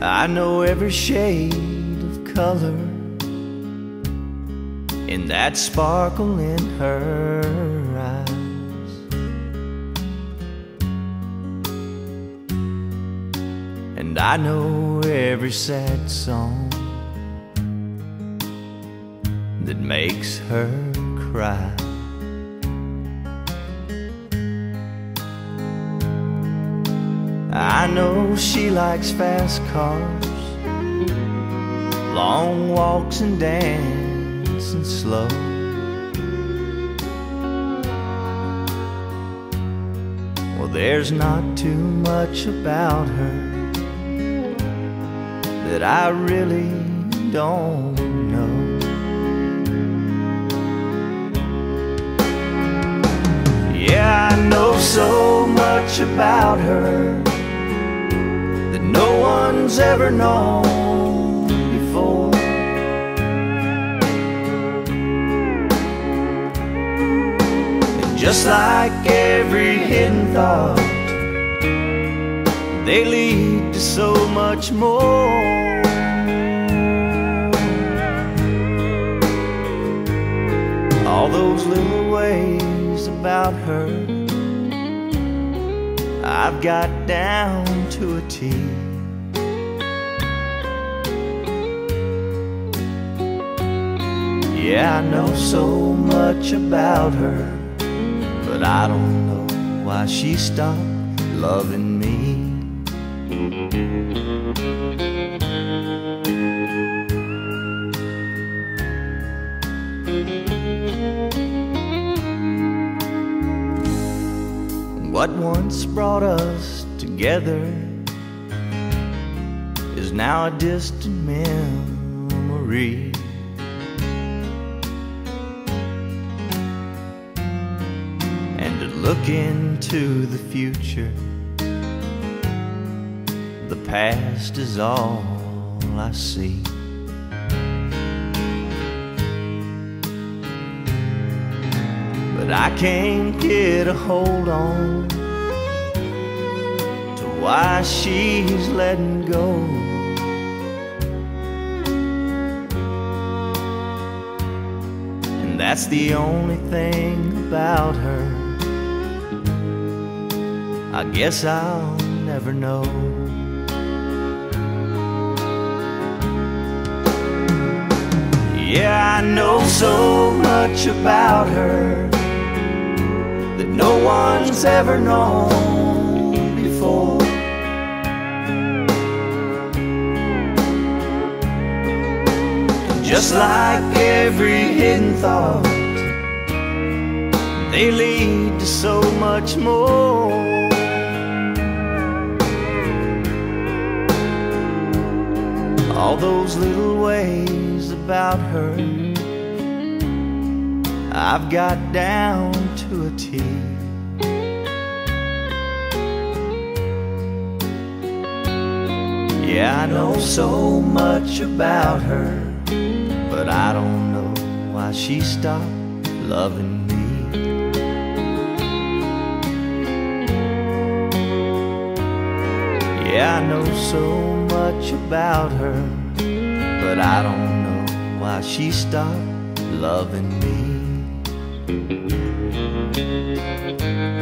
I know every shade of color in that sparkle in her eyes. And I know every sad song that makes her cry. I know she likes fast cars, long walks and dancing slow. Well, there's not too much about her that I really don't much about her that no one's ever known before. And just like every hidden thought, they lead to so much more. All those little ways about her I've got down to a T. Yeah, I know so much about her, but I don't know why she stopped loving me. What once brought us together is now a distant memory. And to look into the future, the past is all I see. But I can't get a hold on to why she's letting go. And that's the only thing about her. I guess I'll never know. Yeah, I know so much about her no one's ever known before. Just like every hidden thought, they lead to so much more. All those little ways about her I've got down to a T. Yeah, I know so much about her, but I don't know why she stopped loving me. Yeah, I know so much about her, but I don't know why she stopped loving me thank you.